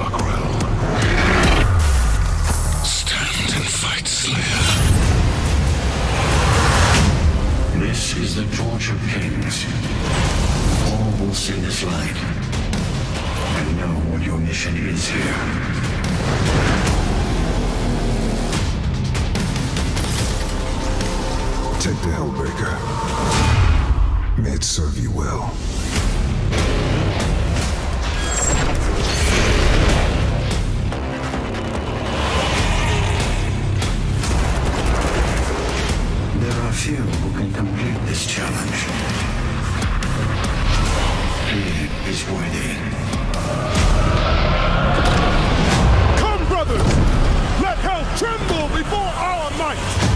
Dark Realm. Stand and fight, Slayer. This is the torch of kings. All will see this light. And know what your mission is here. Take the Hellbreaker. May it serve you well. Complete this challenge. He is worthy. Come, brothers! Let hell tremble before our might!